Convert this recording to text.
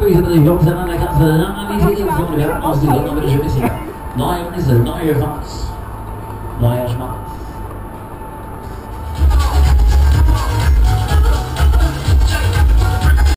pays de région, ça la carte, on se dit. Non, on est non.